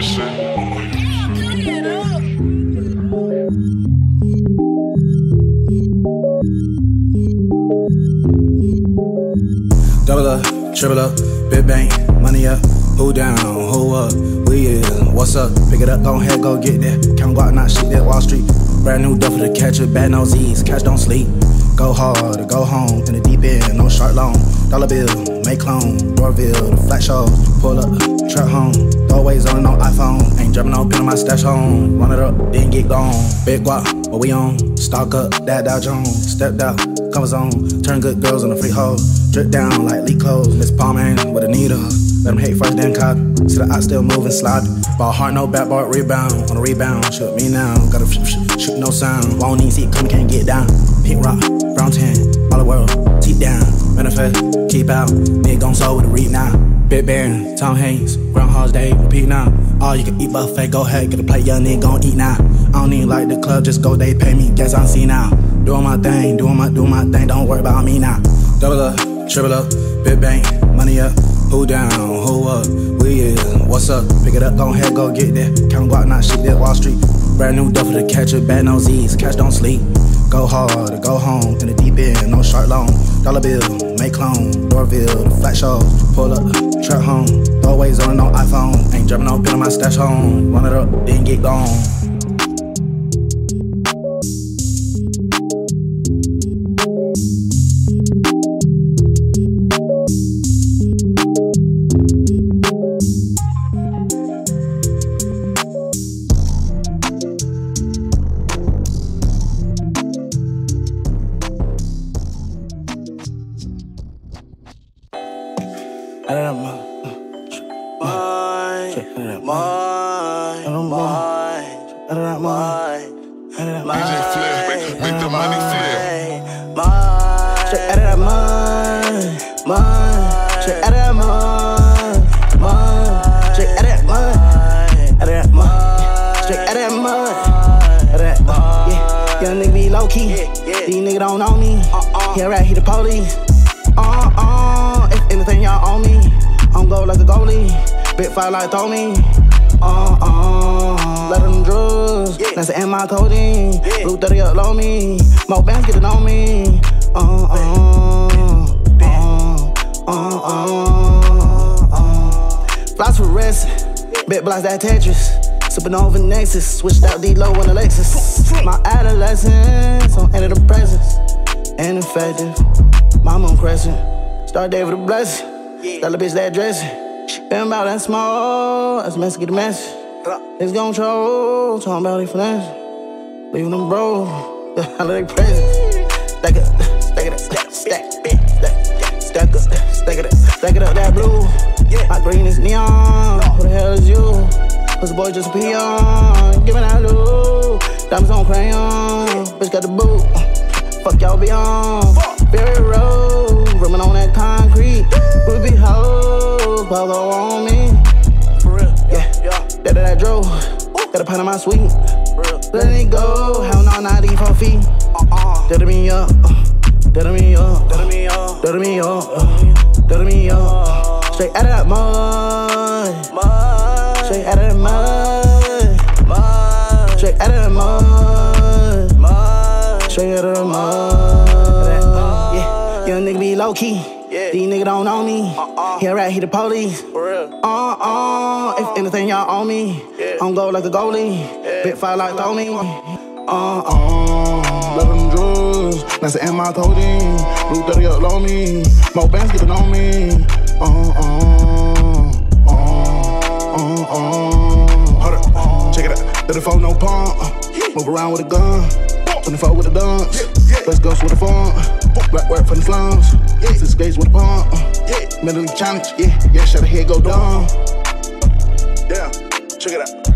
Double up, triple up, big bang, money up, who down, who up, we is, what's up, pick it up, go ahead, go get that, count guap, not shit that Wall Street, brand new duffel to catch it, bad noses, cash don't sleep, go hard go home, in the deep end, no short long, dollar bill, make clone, the flat show, pull up, trap home, Always on no iPhone, ain't dropping no pin on my stash home, run it up, then get gone, big guap, what we on, stock up, that Dow Jones, stepped out, cover zone, turn good girls on the free hoe. Drip down like Lee clothes, Miss Palmer with a needle. Let them hate first, then cop. See the eye still moving, slide. Ball hard, no back, ball rebound. On a rebound, shoot me now. Gotta sh- sh- shoot no sound. Won't even see it come, can't get down. Pink rock, Keep out. Big gon' soul with a read now. Big Baron, Tom Hanks, Groundhog's Day, repeat now. All you can eat buffet, go ahead, get a plate, young nigga gon' eat now. I don't even like the club, just go, they pay me, guess I'm see now. Doing my thing, doing my, doing my thing, don't worry about me now. Double up, triple up, big bang, money up, who down, who up, we is, what's up, pick it up, go ahead, go get that, count guap, not shit that Wall Street, brand new duffel to catch it, bad noses, cash don't sleep, go hard or go home, in the deep end, no shark long, dollar bill, make clone, Doorville, flat show, pull up, trap home, throwaways on no iPhone, ain't dropping no pin on my stash home, run it up, then get gone. These niggas don't know me. Yeah, right, he the police. Uh uh, if anything y'all on me, I'm go like a goalie. Big fight like Tony. Uh uh, let them drugs. That's the my codeine. Blue 30 up low me. More bands get to know me. Uh uh, uh uh uh uh. Flies for rest. Big blocks that Tetris. Supernova Nexus. Switched out D-Low on the Lexus. My adolescence on antidepressants. Ineffective. Mama on crescent. Start day with a blessing. Little bitch that dressing. Been about that small. That's messy, get a mess. It's gon' troll. Talking about they finesse. Leaving them bro. Holiday presents. Stack it, stack it, stack, stack, stack, stack up, stack it, up, stack it up that blue. My green is neon. Oh. Who the hell is you? Cause the boy just a peon. Give me that loot. Diamonds on crayon. Bitch got the boot. Uh, fuck y'all be on. Berry road. Rimming on that concrete. Ruby hoes. Polo on me. For real, Yeah, yeah, that that I drove. Got a pound of my sweet. Let it go. Hell no, not even for feet. Uh-uh. That me up. That me up. Let me up, That me up. That me up. Uh-huh. Straight out of that mud. mine, Straight out of the mud. mine, Straight out of the mud. mine. Straight out of the mud. Yeah, young nigga be low key. Yeah. These niggas don't know me. Yeah, right, he the police. For real. Uh uh, if anything y'all on me, Yeah. I'm go like a goalie. Big fight like Tony. Uh uh, let them drugs. That's the my codeine. Blue 30 up low me. More bands to know me. Uh uh, uh uh uh. Hold up, check it out. 34 no pump. Move around with a gun. 24 with a dunks. Let's go with a fun. Black work from the slums. Six gauge with a pump. Mentally challenged, yeah, yeah, shut the head go down. Yeah, check it out.